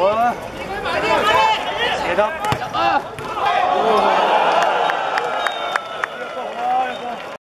我。接给他。啊